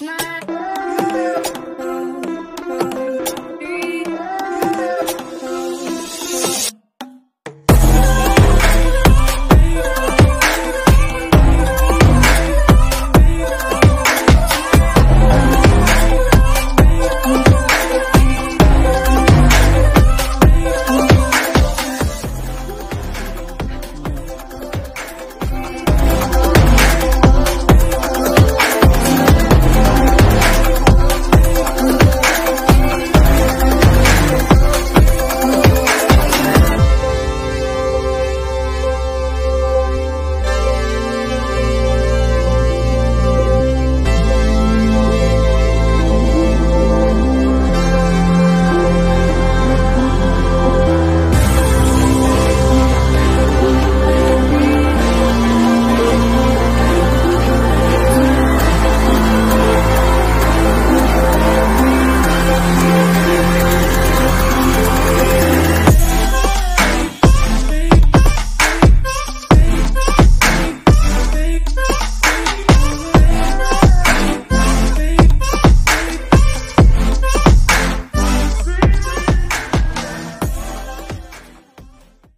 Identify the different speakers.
Speaker 1: smile.